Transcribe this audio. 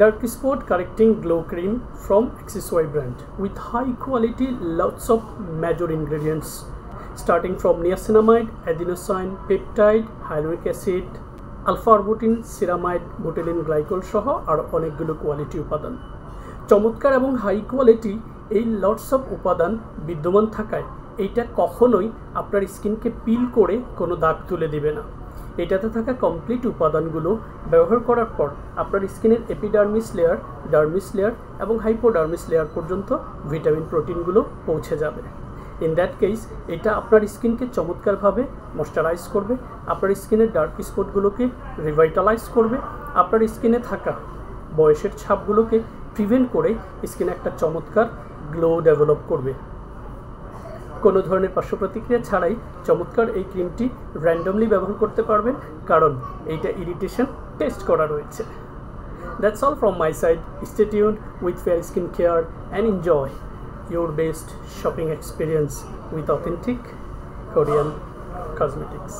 dark spot correcting glow cream from XSY brand with high quality lots of major ingredients starting from niacinamide, adenosine, peptide, hyaluronic acid, alpha arbutin ceramide butylene glycol সহ আর অনেকগুলো quality উপাদান চমৎকার এবং high quality এই lots of উপাদান বিদ্যমান থাকায় এইটা কখনোই আপনার স্কিনকে পিল করে কোনো দাগ তুলে দিবে না এটাতে থাকা কমপ্লিট উপাদানগুলো ব্যবহার করার পর আপনার স্কিনের এপিডার্মিস লেয়ার ডার্মিস লেয়ার এবং হাইপোডার্মিস লেয়ার পর্যন্ত ভিটামিন প্রোটিনগুলো পৌঁছে যাবে। ইন দ্যাট কেস এটা আপনার স্কিনকে চমৎকারভাবে ময়শ্চারাইজ করবে, আপনার স্কিনের ডার্ক স্পটগুলোকে রিভাইটালাইজ করবে, আপনার স্কিনে থাকা বয়সের ছাপগুলোকে প্রিভেন্ট করে স্কিনে একটা চমৎকার গ্লো ডেভেলপ করবে। কোনো ধরনের পার্শ্ব প্রতিক্রিয়া ছাড়াই চমৎকার এই ক্রিমটি র্যান্ডমলি ব্যবহার করতে পারবেন, কারণ এইটা ইরিটেশন টেস্ট করা রয়েছে that's all from my side stay tune with fair skin care and enjoy your best shopping experience with authentic Korean cosmetics.